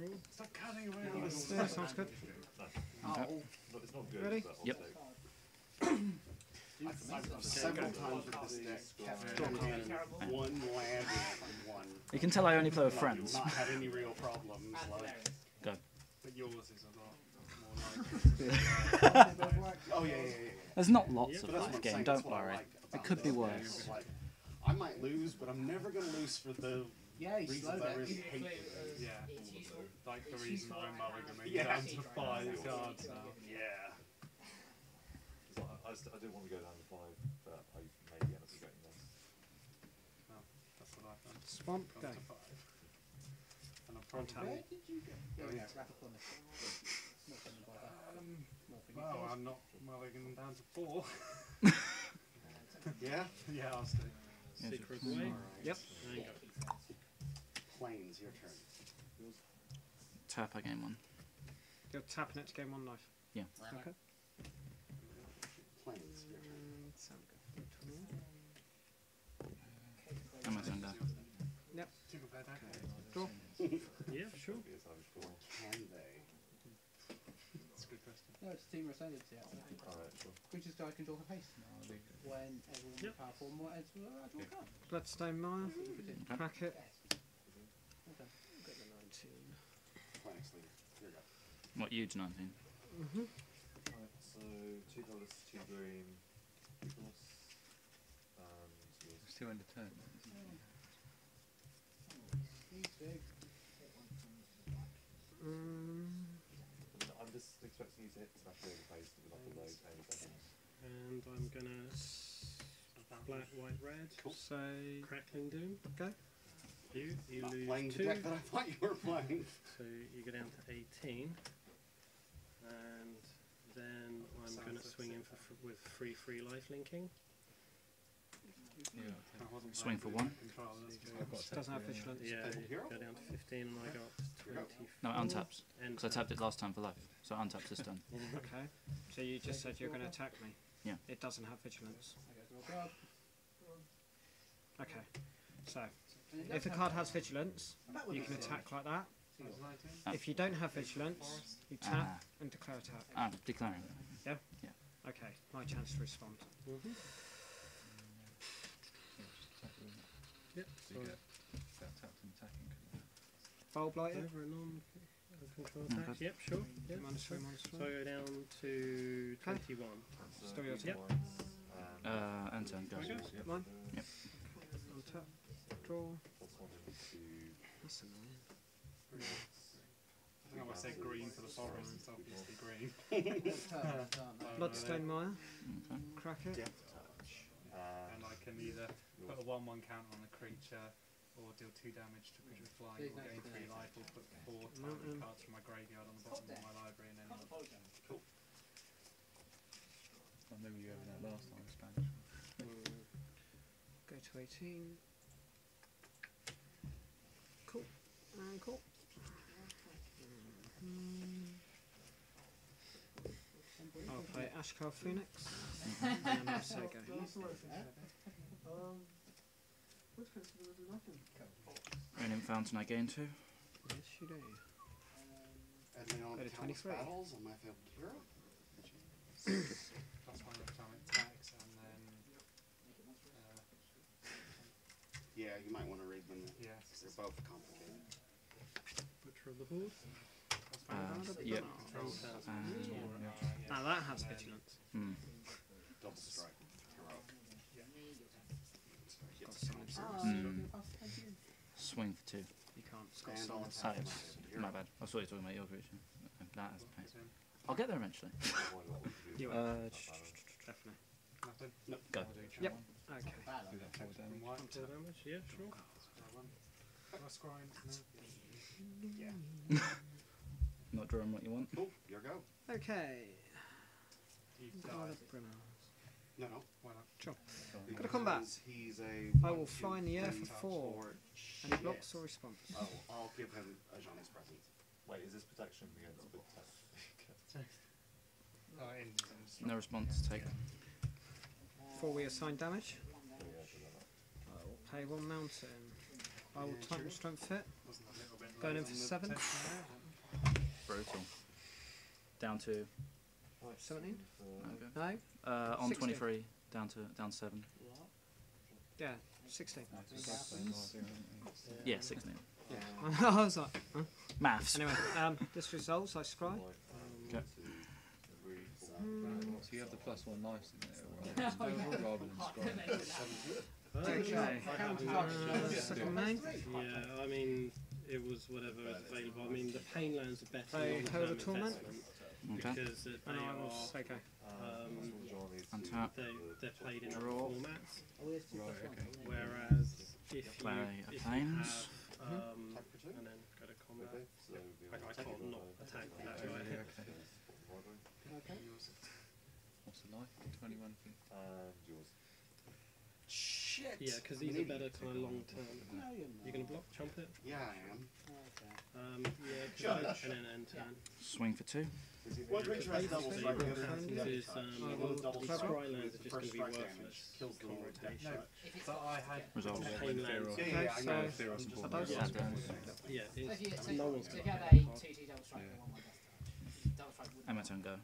draw. Stop cutting away on this. Yeah, sounds good. Oh, it's not good. Ready? But Yep. I've, I've several times with this deck kept getting one land from one. You can tell I only play with Like, friends. Not had any real problems. Like, Go. but yours is a lot oh yeah, yeah, yeah. yeah. There's not lots But of life game, don't worry. like It could be this game, worse. Like, I might lose, but I'm never gonna lose for the Yeah, he's slow reasons I down. really hate it. Yeah. Like the reason I'm mulliganing Yeah. down to five cards now. Yeah. It's like, I, st- I didn't want to go down to five, but I maybe end up getting less. That's what I've done. Swamp, go. To five. And I'm On probably. Where did you go? Yeah, Oh, yeah, yeah. wrap up on this. Not something like that. Um, More for you well. I'm not mulliganing down to four. Yeah. yeah, I'll stay. Secret way. Alright. Yep. And. Planes, your turn. Tap, I game one. You're tapping it to game one knife. Yeah. Okay. Planes, your turn. And sound good. And my turn go. Yep. Two compare that. Draw. Yeah, sure. Be a savage draw. Can they? That's a good question. No, it's Temur Ascendancy. actually. Alright, sure. Creatures guy can draw for haste. When everyone Yep. powerful, more adds to uh, draw a card. Bloodstone Mire. Okay. Crack it. Okay. Get the 19. Planes leader. Here you go. What, huge 19? Mm-hmm. Alright, so two colours, two green, plus, and yours. Still end of turn. He's big. Mm, I'm just expecting you to hit smash over the face with like a low ten seconds. And I'm gonna s- black, white, red. Cool. say Crackling Doom. go. You, you Not lose playing the two. deck that I thought you were playing. So you go down to 18. And then I'm going to swing in for, fr- with free free life linking. Yeah, I Swing for one. controllers. I've got a Doesn't have tap, yeah. vigilance. Yeah, Purple you go down to 15 and I got Here you go. 24. No, it untaps. Because I tapped it last time for life. So it untaps this turn. Okay. So you just said you're going to attack me. Yeah. It doesn't have vigilance. I go draw a card. Okay. So And it if does a card has vigilance, you can attack like that. Size 19? Ah. If you don't have vigilance, you tap Ah. and declare attack. Ah, declaring. Yeah? Yeah. Okay. My chance to respond. Mhm. Yep. So you get that tapped and attacking. Bowl blighter. Over a non control Mm, attack. Yep, sure. Yep. Minus three, So minus I go down to 21. So Still your two turn. points, and Uh, and turn go. Okay. Mine. Yep. Untap. Draw. plus one into That's annoying. I think I said green for the forest. It's obviously green. What turn is that, mate? Bloodstone Mire. Okay. Crack it. Death touch. And and I can either put a 1 1 counter on a creature or deal 2 damage to creature flying or gain 3 life or put 4 No, target cards from my graveyard on the bottom of my library and then I knew you over that last time, Spanish. Go to 18. Cool. And cool. Mhm. I'll play Ashcloud Phoenix. and I'll say go. Radiant Fountain, I gain two. Yes, you do. And then on Go to 23. battles on my favorite hero. plus 1 every time and then. Uh, Yeah, you might want to read them. yeah, They're both complicated. Butcher of the board. Uh, yep. Control tells me. Um, Now that has vigilance. Double strike. Heroic. So Got hits some counts. Mm. pass it, thank you. Swing for two. You can't. It's got And some. on Oh, my bad. I thought you were talking about your creature. That is pain. Then I'll get there eventually. You will. Uh, Definitely. Nothing. go. Yep. Okay. Do I that think. four damage. White four damage. Yeah, sure. Last grind. No. Yeah. Not drawing what you want. Cool. Your go. Okay. You God die. No, no. Why not? Sure. Go. Gotta combat. Because He's a. I will one, fly in the air for four. four. Any blocks or response? Oh, I'll give him a Ajani's Presence. Wait, is this protection against big attack? Oh, in, in No response. Take. Before we assign damage, Yeah, yeah, I forgot that. I will pay one mountain. I will Titan's Strength fit. Wasn't a Going in for seven. Brutal. Down to Seventeen. okay. No. Uh, on 16. 23, down to down seven. Yeah. Sixteen. Yeah, it's the same idea, isn't it? Yeah, 16. I was like, huh? Maths. anyway. Um, this results. I scry. Okay. So you have the plus one life in there, rather than- rather. Okay. Uh. Yeah, I mean, it was whatever is available. I mean, the Painlands are better Play long-term of Torment. Okay. because it- they And I will are say go. um, Untap. they they're played in other Draw. formats. Right, okay. Whereas if you Play a if you have um, and then go to combat, I, I can't not attack that guy. Okay. What's the life? 21 feet. Yours. Shit. Yeah, because these are better kind of long term. No, you're not. You're gonna block, chump it. Yeah, I am. Okay. Um, yeah, 'cause Judge. and then end turn. Swing for two. One creature has double strike. The other has This double is strike. um, One with double these strike Scrylands is are the just first gonna be strike damage. worthless. Kills the con one with double rotation. strike. But I had. Resolve. Painlands. Yeah, Okay, yeah, I so- know. Theros and so Bournemouth. those- Yeah, down. Yeah, So if you, it's, so no one's so got if you had that a card. 2 2 double strike Yeah. and one one double strike, Emma turn go.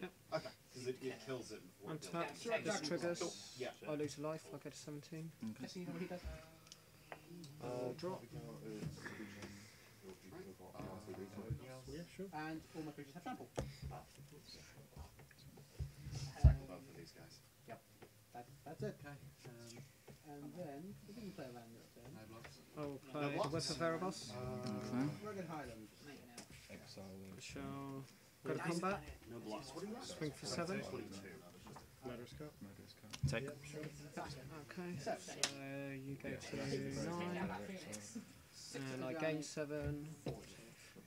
Okay, because it, it kills it before it Untap. kills Yeah, This triggers. Yeah. I lose a life. I go to seventeen. Okay. So you know what he does? Uh, drop. Yeah, sure. And all my creatures have trample. Both of these guys. That, that's it. Um, and then we didn't play around your turn. I will No play the blocks. Whip of Erebos. Okay. Rugged Highland. Make an elf. Exile I the shall go to combat. No blocks. What do you want? Swing for seven. Twenty-two. Murderous Cut. Take. Okay. So, So you go to nine, out that Phoenix. and I gain seven.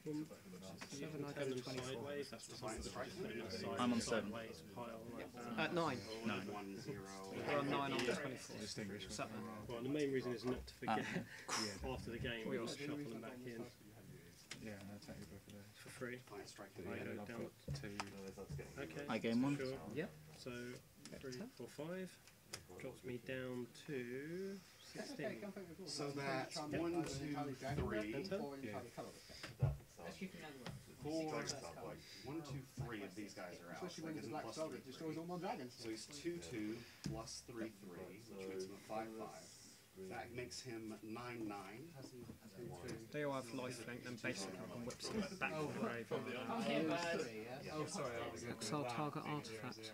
Boom. Seven. I go Turn to them twenty-four. sideways. That's what Fine, something strike. I'm on seven. Sideways pile like that. At nine. Nine. One, zero. We're on nine on the twenty-four. Distinguish What's that then? Well, the main reason is not to Ah, forget after the game, we just shuffle them back in yeah, and I'll take you both of those. for free. Strike. I Yeah, go down. got two. Okay. I gain one. Sure. Yep. So three, four, five drops me down to sixteen. So that's one, two, three, Enter. Let's keep him down the four, First one, two, three of these guys are out. Especially So when it the gives him black plus soldier three, destroys three. all my dragons. So he's two, two, plus three, three, which makes him a five, five. That makes him nine, nine. They all have life link, and basically I can whip them back to the grave. Come here, bird. Oh, sorry. Exile target artifact.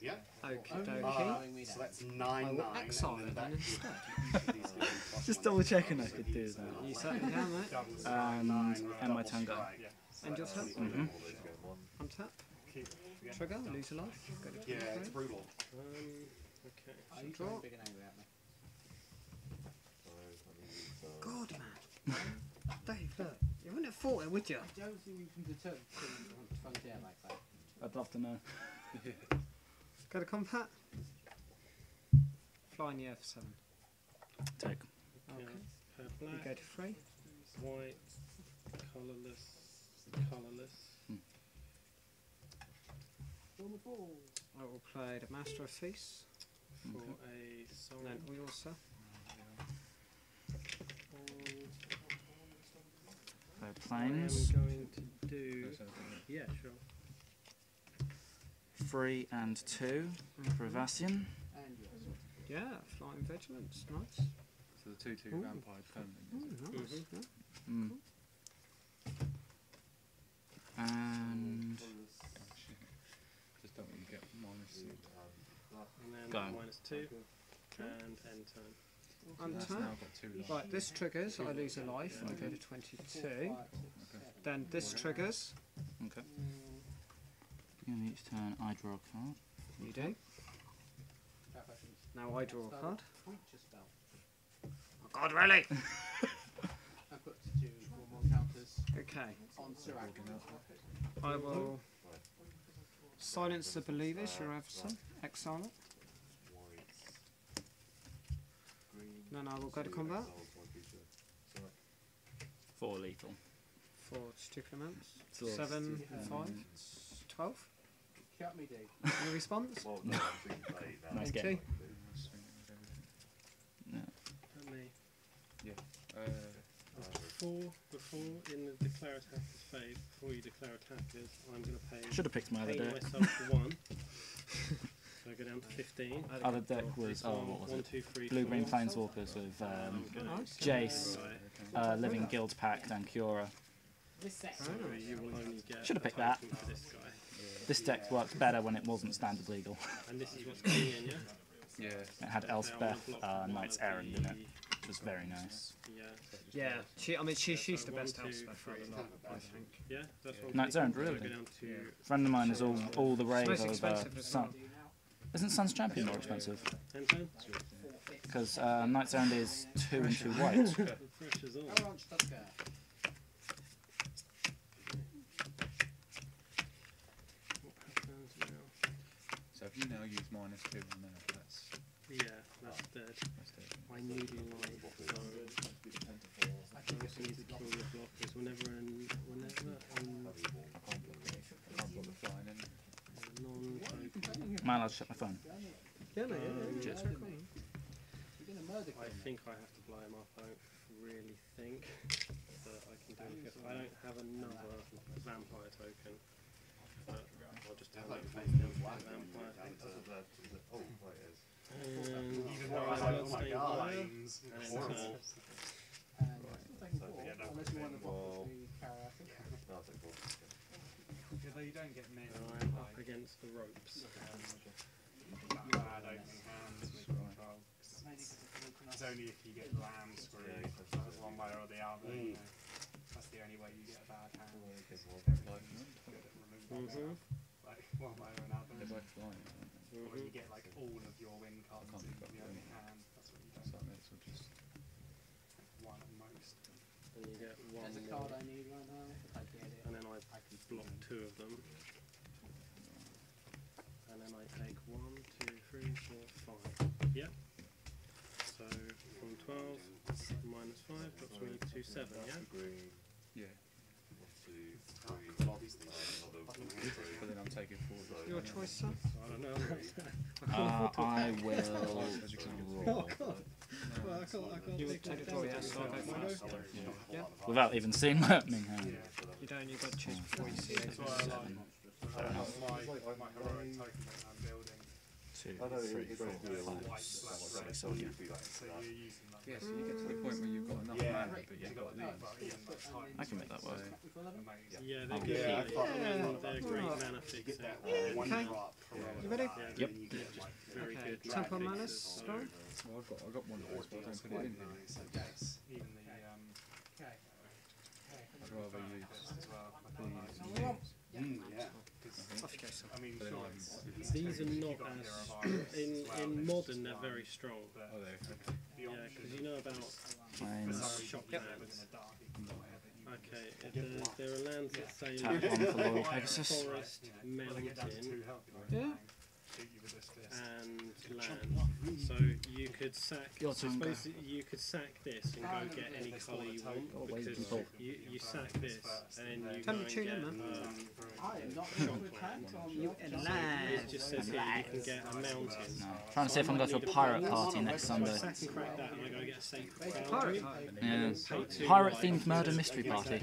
Yeah. Okie Uh, dokie. so that's I nine, will nine. exile and it then then that instead. gives these guys plus Just one. double checking I could do that. You certainly can, mate. And Nine, and my double tango. strike. And your turn. Mhm. Untap. Trigger. Lose a life. Go to Yeah, it's twenty-three. brutal. Um, okay. Are you Draw. trying big and angry at me? God, man. Dave, look. You wouldn't have thought it, would you? I don't think you can deter to frontier like that. I'd love to know. Go to combat. Fly in the air for seven. Take. Okay. Per You black, go to three. white, colourless, colourless. Hmm. Form of ball. I will play the Master of Feasts. for Okay. a soul. And then we also. Play I am planes. going to do. Yeah, sure. Three and two for Evastian. And yours. Yeah, Flying Vigilance. Nice. So the 2 2 Ooh. vampire permanent. Ooh, nice. Mhm. Mm. And. Just don't want you to get minus two. And then Go. minus two. And end turn. That's Untap. now got two. Right, this triggers. I lose a life. I go to 22. Then this triggers. okay. Beginning of each turn, I draw a card. You do. Now I draw a card. Creature spell. Oh God, really? I put two more counters Okay. I will silence the believers. Your adversary. Exile it. Then I will go to combat Four lethal. for stupid amounts. So Seven, five, twelve. Cut me, D. Any response? Nice game. you. Swing it. Yeah. Uh, before before in the declare attacker's phase, before you declare attackers, I'm going to pay Should have picked my other pay deck. myself for one. so I go down to 15. Other deck was This oh one, what was one, it? two, three, Blue green four. planeswalkers with um, Jace, uh, Living Guild Pact, and Kiora. So you will only get Should've a picked that. this guy. This deck worked better when it wasn't standard legal. And this is what's coming in, yeah? Yeah. It had Elspeth, uh, Knight's of Errand in it, the- which was very nice. Yeah, Yeah, she. I mean, she, she's the best Elspeth out of the lot, I think. yeah, that's what Knight's thinking. Errand, really? go down to A friend of mine is all all the rave most over expensive as Sun. well. Isn't Sun's Champion more expensive? 10 10. Because uh, Knight's Errand is two and two white. Pressure's on. How much stuff there? What happens now? So if you now use minus two on that, that's Yeah, that's dead. that's it. I need life, so I can just need to kill your blockers whenever and whenever and non-token. I allowed to check my phone? Yeah, no, uh, yeah, yeah. You're gonna murder I Kim. think I have to blow him up. I don't really think that I can do anything. I don't have another vampire token. But I'll just tell like you the if fact I that can black vampire token. That's what that, that, oh, right, it is. Um, Even no, though I was I like, don't oh my stay god. wire. And then Horrible. turn. And uh, still taking So yeah, that unless you want to be block more- the Karate. No, I'll take four. Although you don't get many. And I'm up against the ropes. Bad opening hands with control. It's only if you get lamb screwed. That's one way or the other. You know. That's the only way you get a bad hand. Okay, well, Everything like, you get it removed Mhm. like one way or another. They're both flying, aren't? Or you get like all of your win cards Can't in be got the them. only hand. That's what you So don't. that makes just One at most. And you get one There's a more. card I need right now. If I get it. And then I block two of them. And then I take one, two, three, four, five. Yep. So from 12 minus 5 drops me to 7, yeah? yeah. one, two, three, Well, obviously. another Fucking one, hate three. But then I'm taking four. Your choice, son. I don't know. Uh, I will draw. Well, I can't, I can't take take that down. yes, so I'll go Can I first. Yeah. Without even seeing my opening hand. You don't. You've got to choose before you see it. That's why I like. I have my, my heroic token that I'm building. Two, I know, three, it's four, not real. five, White six, slash red. seven, yeah. So you're using like. Yeah, so you get to the point where you've got enough Yeah. mana, but you've got these. But even like type I can make that work. Yeah, they're Yeah, I good. thought- and they're great Alright. mana You fix. get that and one okay. You ready? Yep. then you get like very Okay, good Temple mana Manus, so- start. Well, I've got, I've got one of those, but I don't put it in here. Even the um I'd rather use as well. Mm, yeah. Off you go, son. I mean, sure, These are not as Hero in in modern. They're very strong. but Oh, there. the Yeah, because you know about Planes. shock Yep. lands. a dark, hmm. you can do Okay, if there, there are lands that say Tap one for Loyal want. Pegasus. forest, You know, when they get down to mountain, two health, you Yeah. Bang, shoot you with this fist. and land. So you could sack. Your so suppose you could sack this and go get any colour you want because you, you sack this and then you Tell go and get. Um, I am not Shock going to attack on You the land. it just says here you can get a mountain. No. Trying to see if I can go to a pirate party next Sunday. sack and crack that and I go get a sacred Pirate Yeah. Pirate themed murder because mystery they party.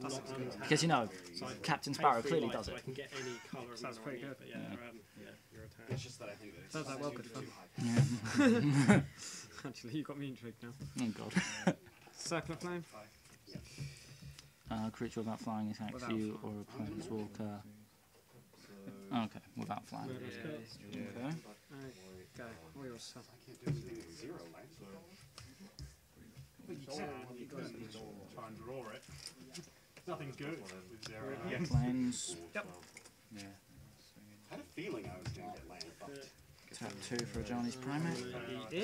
Come in not untapped. Because you know, So Captain Sparrow clearly does so it. I can get any colour Sounds pretty good. But yeah, Yeah. um, yeah, you're attacked. It's just that I think that it's Sounds like too- well good too fun. Actually, you got me intrigued now. oh god. Circle of flame. Uh, creature without flying attacks Without you or a planeswalker. Okay, without flying. Murderous Yeah. Okay. Alright, go. All yours, son. I can't do anything with zero, right? But you can, you can try and draw it. Nothing's good with zero. I Planes. Yep. Yeah. I had a feeling I was gonna get land fucked. Tap two for a Ajani's Pridemate. Yeah.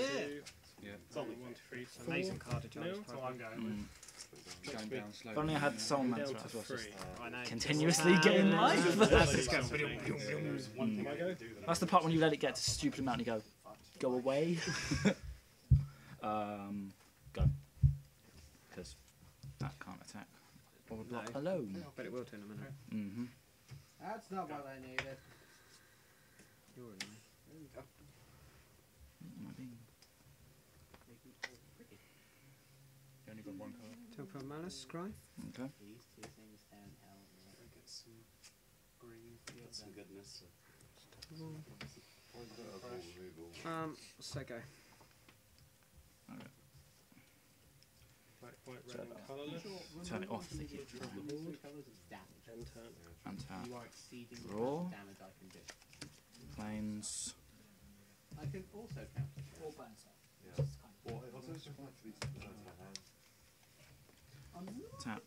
Yeah. It's only One, two, three, four. Amazing card, John's No. That's all I'm going with. Mm. Going down slowly. If only I had Soul Down Mancer, to I was three. just I know. continuously getting life. That's There's disgusting. one thing Am I I go? can do that That's the part when you let it get to a stupid amount and you go, go away. um, go. Because that can't attack. Or block No. alone. But it will do in a minute. Mm-hmm. That's not what I needed. You're in there. The only You've got one card. Temple of Malice, Scry. Okay. These two things down hell. I get some green. Got some goodness. Why do you don't have all removal? Um, Sego. Black, white, red, Turn and it off. colourless. Turn it off. Three colours, it's damage. Turn. And turn. You are exceeding the Raw. damage I can do. Planes. I can also counter. Or burn stuff. Yeah. Just kind of- Well, I also just like for these to turn to my hand. Tap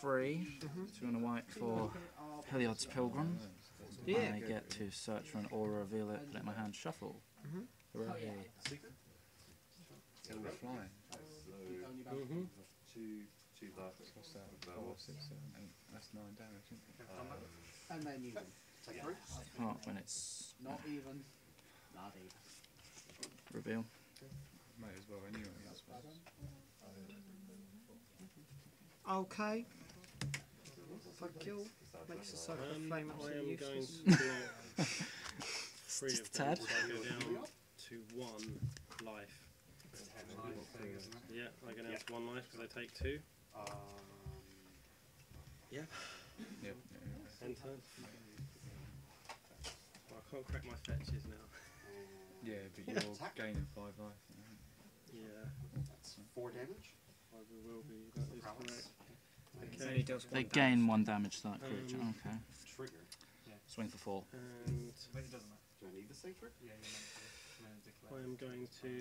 three. Two and a white for Heliod's Pilgrim. Yeah. I get to search for an aura, reveal it, put it in my hand, shuffle. Mhm. Oh, yeah. Hooray. It'll be flying. So, Only about Mm-hmm. two, two black. What's that? No. Four, six, seven, eight. That's nine damage, isn't it? Um, And then you take Yeah. three. Can't when it's not even. Not even. reveal. Might as well anyway, I suppose. Okay. Fuck you. Makes a circle Um, flame I absolutely am useless. to three Just of a them, tad. I go down to one life. Ten life thing, isn't it? Yeah, I go down to one life because I take two. Um, Yeah. Yep. yeah, End turn. Well, I can't crack my fetches now. yeah. yeah, but you're gaining five life. you know. Yeah, That's four damage. I will be. That is correct. It Okay. only does They one gain one damage to that creature. Um, Okay. Trigger. Swing for four. And but it doesn't matter. Do I need the sacred? Yeah, you're meant to. Meant to I declare. am going to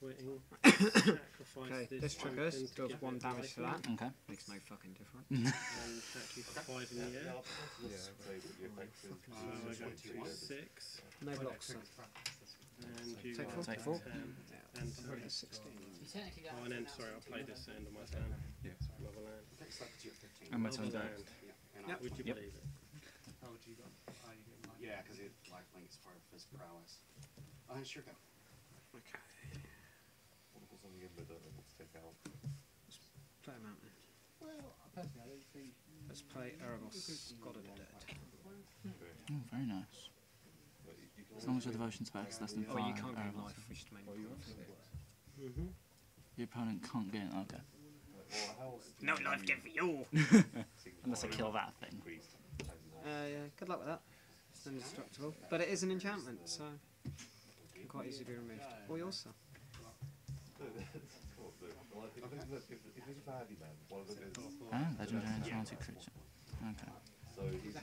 Swing. sacrifice Okay, this this triggers, token to does give one it damage to life that. Okay. Makes no fucking difference. And attack you for five in the air. I'll put it on to the save that the effect is. So I go to six. No blocks. Trigger so. practice this week. And you Take are four. Take four. ten. End turn. That's 16. You technically don't Oh, have and to then, announce sorry, I'll play you this have end of my it. turn. Yeah. Another land. Up is your fifteen. And my Another turn's out. land. Yeah, and Yep. Would you Yep. believe it? How would you go? Oh, you get life. Yeah, because it life link is part of his prowess. Uh, sure go. Okay. What was on the end that I don't what to take out? Play a mountain. Well, personally, I don't think. Let's play Erebos, God of the Dead. Okay. Oh, very nice. But you- you can As long as your also- devotion spell's less than Oh, five. you can't gain Erebos. life, which is the main Oh, point. want six? Mm-hmm. Your opponent can't gain. Okay. Well, how else do No life get for you! Unless I kill that thing. Uh, yeah, good luck with that. It's indestructible. But it is an enchantment, so It can quite easily be removed. Or yours, sir. Ah, legendary enchanted creature. Okay. So He's a.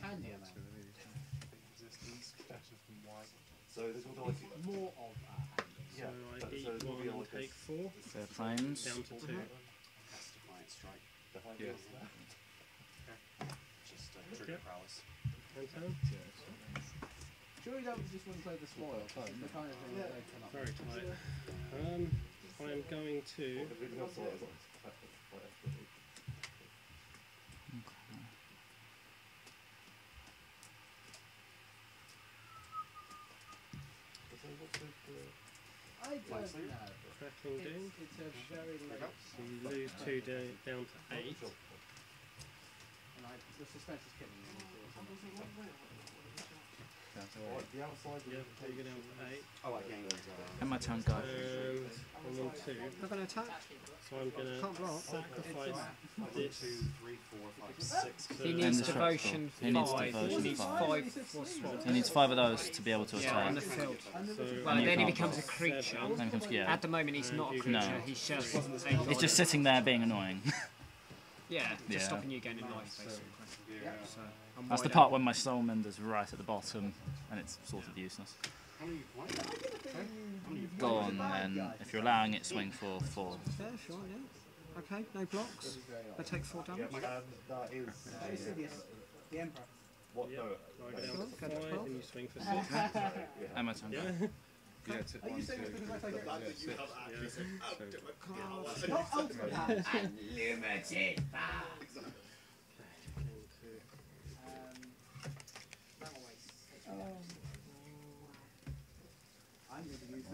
So this will like. More of a handy. So Yeah, I so- so one take four. Fair planes. Down to two. Yeah. Just uh, trigger prowess. Turn. Sure, you don't just want to play the spoil. Cannot. Very tight. Um, I am going to. I don't know. Cracking doom. It's, it's a very late. So you lose uh, two da- down to eight. And I, the suspense is killing me. Down to eight. the outside Yeah, the so down to eight. I gained, And my turn go. And I'm on two. Not going to attack. So I'm going Can't to block. sacrifice this. two, three, four, five, six. He needs the devotion He needs five. devotion he needs five. five. He needs five of those to be able to Yeah, on the attack. field. So Well, then he becomes a creature. Then it comes, yeah. At the moment, he's not a creature. No. He's just. a It's just sitting there being annoying. Yeah, just Yeah. stopping you gaining life, basically. Yeah. So, I'm That's the part when my soul mender's right at the bottom and it's sort of useless. How? Go on then. If you're allowing it, swing for four. Yeah, sure, yeah. Okay, no blocks. I take four damage. And that is. The Emperor. What, Yeah. no, I go down Cool, to go to five 12. and you swing for six. And my turn go. Yeah. Yeah, it's at one, two, three, four, five, yeah, six. yeah. So, Not ultimate. Into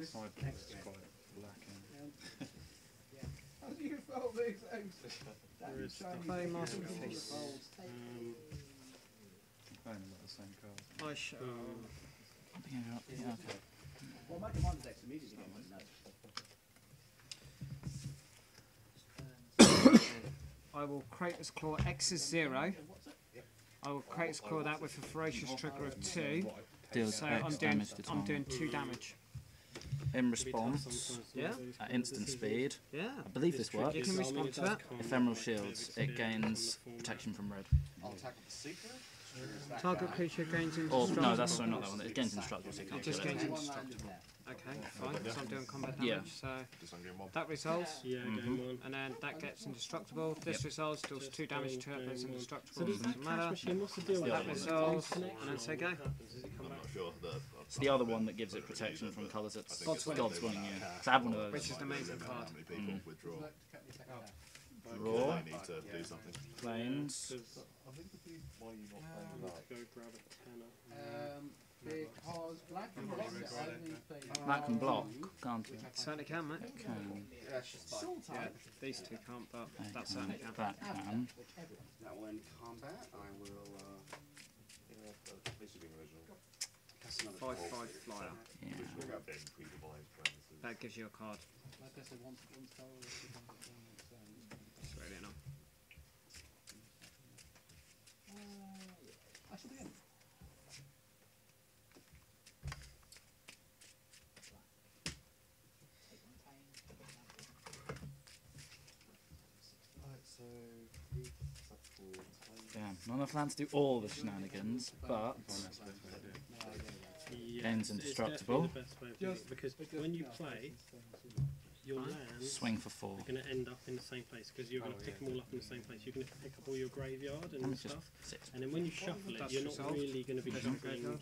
I'm going my this next is quite black and How do you felt these things? Where is Shiny Play things Master in of the Feast. folds. um, playing a lot the same cards. I shall. Yeah, yeah, okay. Well, my commander deck's immediately going to know. I will Crater's Claw X is zero. I will Crater's Claw that with a ferocious trigger of two. Deals So X I'm doing damage to I'm doing two damage. In It'd be tough response, Yeah. at instant speed, Yeah. I believe this works. You can so I mean, respond to that. Ephemeral a bit of shields, it gains on the format. protection from red. I'll attack with the seeker. Target creature gains Or indestructible. no, that's sorry, not that one. It gains indestructible, so you can't just kill it. gains indestructible. Okay, fine. So I'm doing combat damage. Yeah. So Just on game one. that resolves. Yeah, Mhm. And then that gets indestructible. This Yep. resolves, deals two damage to it, but it's indestructible. So does that doesn't cash matter. machine, what's the deal with That that? resolves, and then say go. what happens? Does it come I'm not sure. The, It's the other one that gives it protection from colours. It's God's Will. God's Willing, yeah. So I have one of those. Which is the amazing card. How many Mm. withdraw? Would you like to cut the second half? Draw. They need to do something. Planes. Because I think the people, why are not playing need go grab a tenner. Um, because black can block it, only play. That can block, can't it? Certainly can, mate. It can. Yeah, it's Yeah, these two can't, but It that certainly can. can. That can. now when combat, I will, uh, Five, twelve. five flyer. Yeah. Which will have been pre-devised premises. That gives you a card. Like I said, once, once spell, if you don't get one, it's, um, It's really enough. I shall begin. Right, so, three successful time. Yeah. Not enough land to do all the shenanigans, but No, I get it. Yeah, Ends it's- it's indestructible. definitely the best way of doing it, because when you play, your lands swing for four. are going to end up in the same place because you're going to oh, pick them all up in the same place. You're going to pick up all your graveyard How and stuff, six? and then when you shuffle it, you're not resolved. really going to be Based shuffling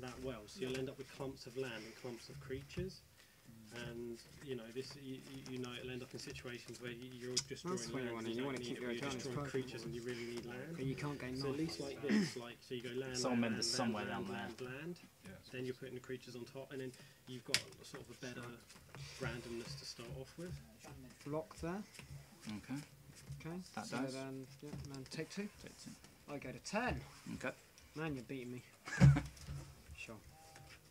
that well. So you'll end up with clumps of land and clumps of creatures. And you know this, you, you- you know it'll end up in situations where you- you're just drawing That's when you and. You wanna keep it, your just drawing creatures and you really need land. But you can't gain So at least knife. like this, like so you go land, Someone land, there's land, somewhere land, down land, land, Then you're putting the creatures on top, and then you've got sort of a better randomness to start off with. Block there. Okay. Okay. That so does. then, yeah, then take two. Take two. I go to ten. Okay. Man, you're beating me. sure.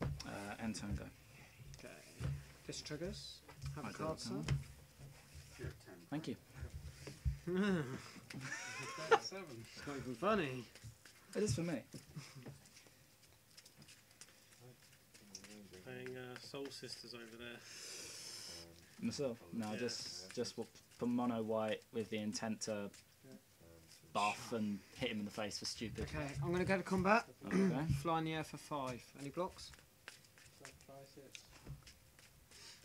Uh, end turn go. Okay. This triggers. Have I a draw card, sir. card. Ten. Thank you. It's not even funny. It is for me. Playing uh, Soul Sisters over there. Myself. No, Yeah. just just w- for mono white with the intent to buff and hit him in the face for stupid. Okay, I'm gonna go to combat. Okay. Fly in the air for five. Any blocks? Sacrifice.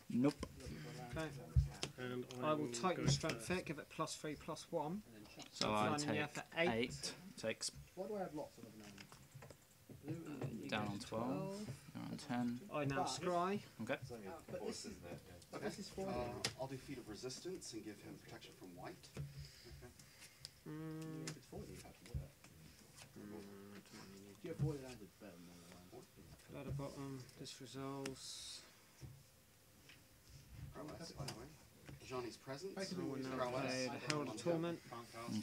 Nope. Look for land, Okay. And I will go Titan's Strength first. fit, give it plus three, plus one. and then. So Flying I in the air take for eight. eight. Takes Why do I have lots of them now? Blue and Uh, you down on to 12. You're on ten. I now But- scry. Okay. It's but this- isn't it? Yeah. This is for Uh, I'll do Feat of Resistance and give him protection from white. Mm, If it's for you, it has to work. If you avoid land, it's better than the land. put at the bottom. This resolves. Prowess, by the way. Ajani's Presence. I will now Prowess. play the Herald of Torment.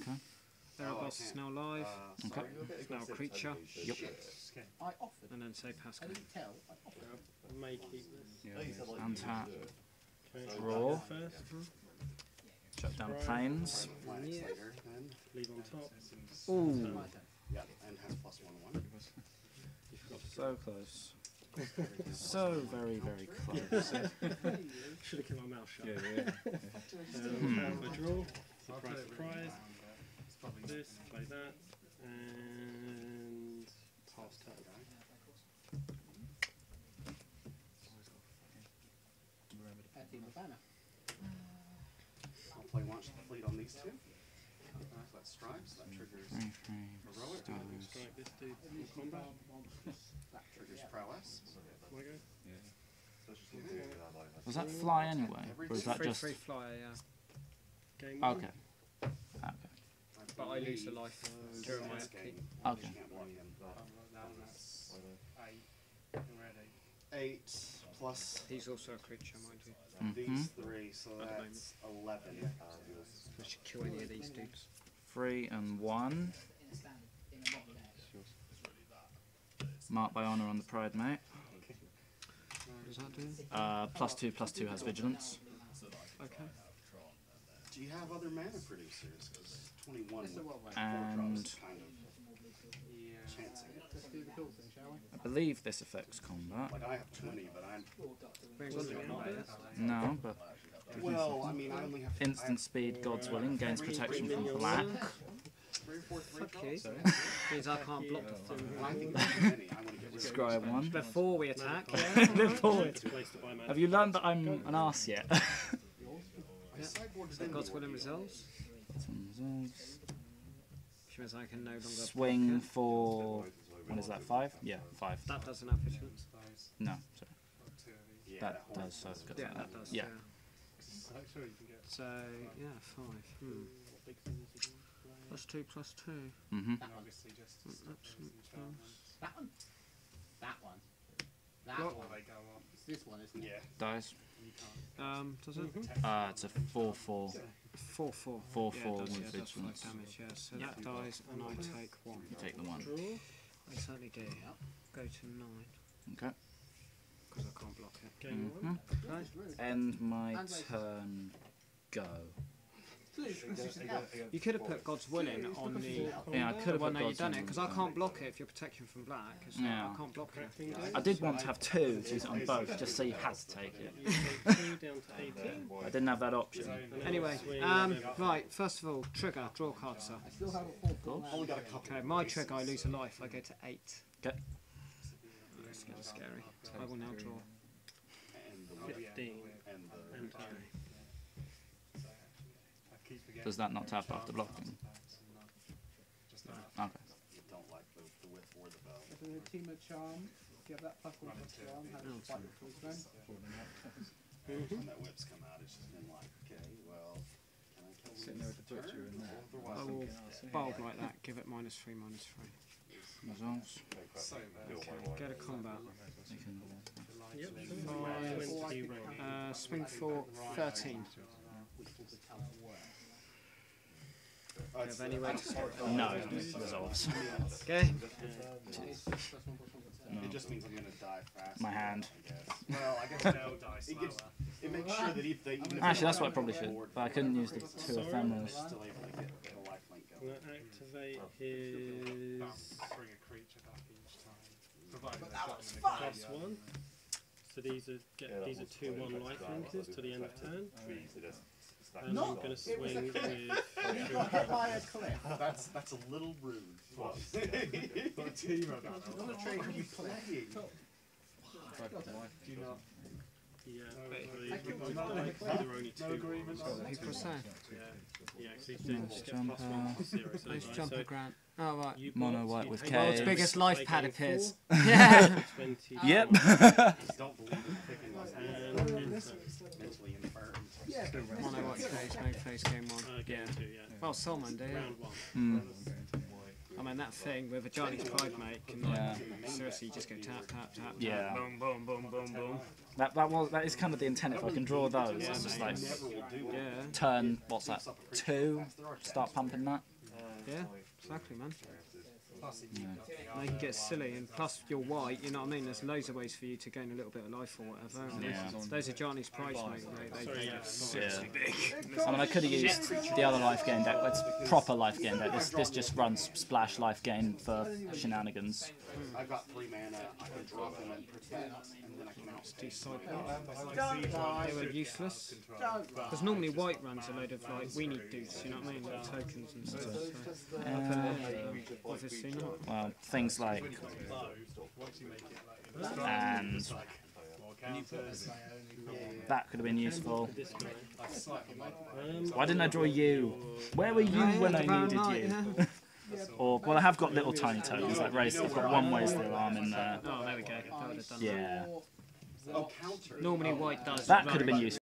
Okay. Oh, I Erebos is now live. Uh, Okay. sorry. It's now a creature. Yep. Okay. I offered. And then say I Pascal. didn't tell. I offered. I may keep this. No, you said like And you tap. would do it. Okay, Draw. First, Shut down planes. Flank Yeah. leave on top. Ooh. Yeah, and has plus one one. You forgot to So close. So very, very close. Should have kept my mouth shut. Yeah, yeah. Hmm. Um, I draw. I'll Surprise, put surprise. Around, but it's probably This, play that, and pass turn. Add Temur Banner. I'll play Launch the Fleet on these two. So that's stripes, that triggers Three, three. heroic, Stars. Strike this dude in combat. that triggers prowess. My go. So it's just gonna do that like that. Was that fly anyway? Or is that free, just. free flyer, yeah. Game. Oh, okay. Okay. But I lose a life during my upkeep. Okay. You can't block him. I'll roll down that's eight. Eight plus He's also a creature, mind you. Mhm. these three, so At the moment. that's eleven. I should kill any of these dudes. Three and one. In a standard, in a modern deck. Marked by honour on the pride, mate. What does that do? Uh, plus two, plus two has vigilance. Okay. Do you have other mana producers? Because 21 with four And- drops is kind of Yeah. chancing it. Let's do the cool thing, shall we? I believe this affects combat. Like I have 20, but I'm We ain't got still any not idea. bad. No, but Well, I mean, I only have instant speed, God's willing, gains protection from black. three or Fuck you. Means I can't block the thing. Well, I think that's too many. I want to get rid of Scry one. Before we attack, Before It's placed to buy mana. Have you learned that I'm an ass yet? I Yeah. sideboarded So in God's the willing ordeal. resolves. Which means I can no longer Swing block it. for what is that? Five? Yeah, five. That doesn't have vigilance. No, sorry. two of these. Yeah, That horn does, so it's good. Yeah, that does. Yeah. Yeah. So sure you can get So yeah, five. Hmm. Plus two, plus two. Mhm. and obviously just Mm, stop those absolute enchantments. That one. That one. That What? Or one. They go off. It's this one, isn't it? Yeah. Dies. Um, does it? protect Uh, it's a four-four. Four, four. Four, yeah, four it does, yeah, it does five damage. Yeah. So Yeah. that dies, and I take one. You take the one. Draw. I certainly do. Go to nine Okay. because I can't block it. Game Mhm. one. Right. End my And turn. Go. You could have put God's willing on the. Yeah, I could have Well, put no, you've done it because I can't block it if you're protection from black. So Yeah. I can't block it. I did want to have two to use it on both, just so you had to take it. You take two down to 18. I didn't have that option. Anyway, um, right. First of all, trigger, draw card, sir. I still have a four four Only got a couple. Okay, my trigger, I lose a life. I go to eight. Okay. That's getting scary. I will now draw. And the whip. yeah, Fifteen. Does that not tap off the blocking? Okay. If Temur Charm, get that charm, have it fight full. When that whip's come out, it's just been like, okay, well, can I kill Sitting there with the torture in there. I will like that, give it minus three, minus three. Results. Okay, get a combat. Yep. Five, uh, swing for 13 have any way to stop it? No, resolves. Okay. It just means I'm gonna die fast. My hand. Well, I guess They'll die it gives, slower. it makes sure that if they even if Actually, that's they what I probably should. But I couldn't use the two Sorry? ephemerals. still able to get the lifelink I'm going. going to activate oh, his Can't bring a creature back each time. Provided But that was fun. plus one. So these are get these are two one life links to the end of turn. And No, I'm going to it was a swing with. You got hit by a cliff. That's that's a little rude. Got a team of that. I'm gonna trade you playing. Do you not? Yeah, I but killed these you. are only two. No agreement ones. on People. Yeah, yeah, because these do just get Jumper. plus zero. So, Nice like, jumper so grant. Oh right. you Mono block, white you with take World's caves. biggest life pad appears. yeah. 20 Yep. Don't believe in picking myself. And enter. Mentally infirm. Yeah, Mono white face, no face, game one. Uh, game two, yeah. Well, Soulman, do you? Round one. Hmm. I mean, that thing with a Ajani's Pridemate can like, Yeah. seriously just go tap, tap, tap, tap. Yeah. Boom, boom, boom, boom, boom. That that was that is kind of the intent. If I can draw those, Yeah, it's just like Never will do it. Yeah, turn. What's that? Two. Start pumping that. yeah, exactly, man. Plus, if you've They can get silly, and plus you're white, you know what I mean? There's loads of ways for you to gain a little bit of life or whatever. and Yeah. Those are Johnny's prize, mate. They, they, Sorry, they yeah. get big. I mean, I could have used the other life gain deck. It's proper life gain deck. This this just runs splash life gain for shenanigans. I've got three mana. Uh, I can drop them and protect, and then I can Do outspeed. side Don't die. They were useless. Because normally white runs a load of like weenie dudes, you know what I mean? Like tokens and stuff. So uh, I put it in, but obviously not. Well, things like low, once you make it like and that could have been useful. This guy. like slightly more. Why didn't I draw you? Where were you when I needed you? Or well, I have got little tiny tokens like race. I've got one way steel arm in there. Oh, there we go. That would have done that. Yeah, Oh. Normally white does. that could have been useful.